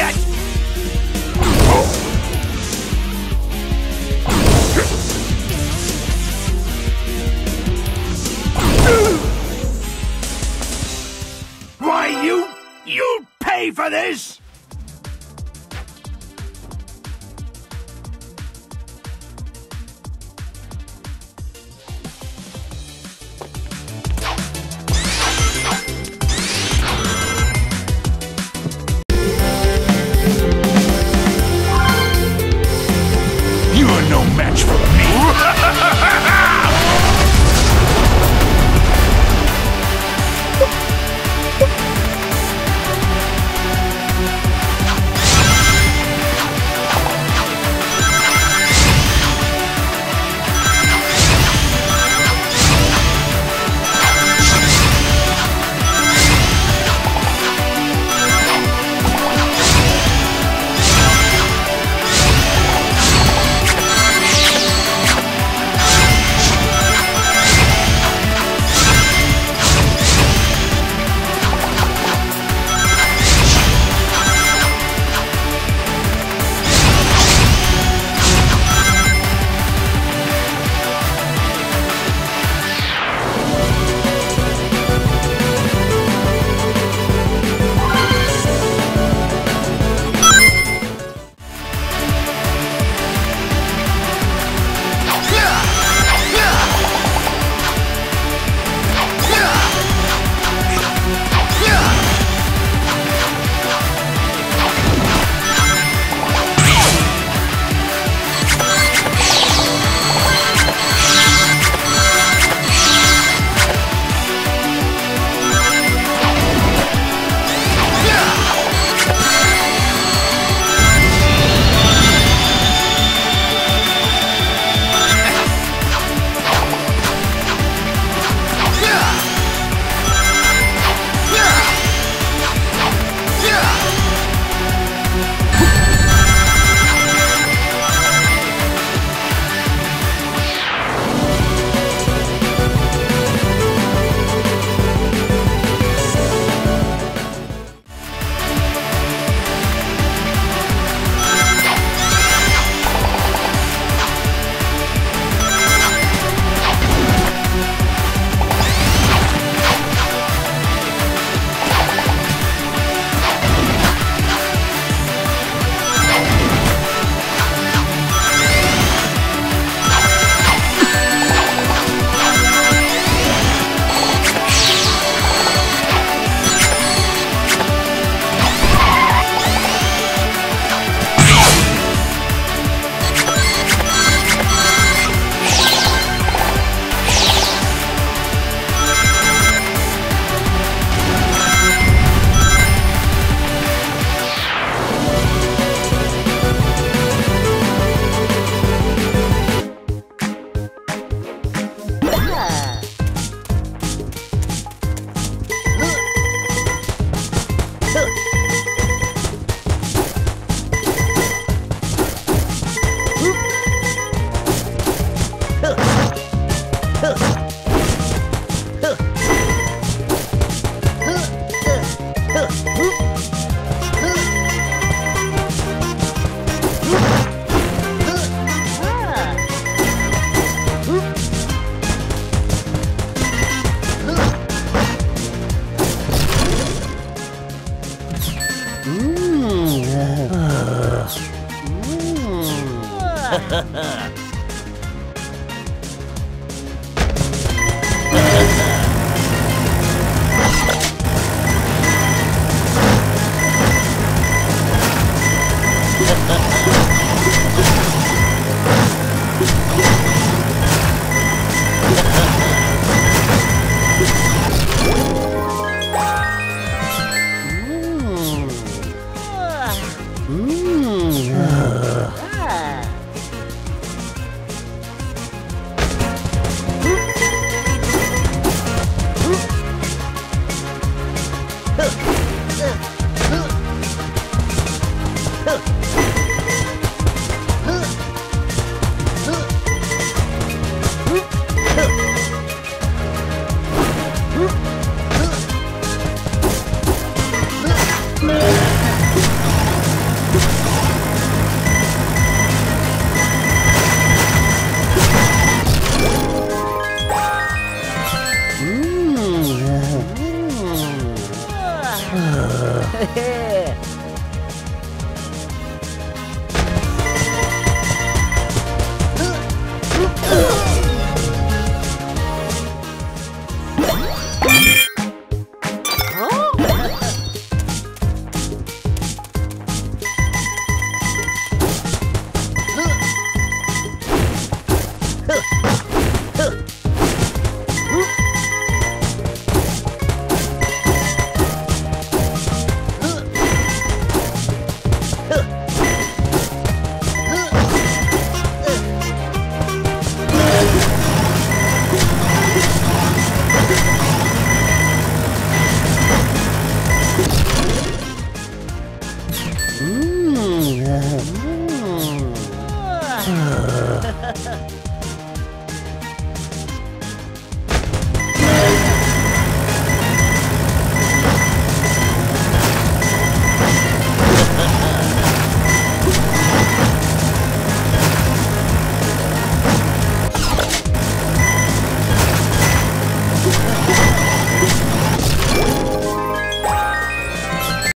yet! Why, you... you pay for this! Ha ha ha!